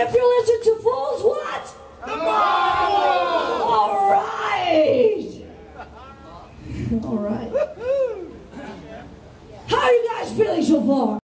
if you listen to fools, what? Tomorrow! All right! All right. How are you guys feeling so far?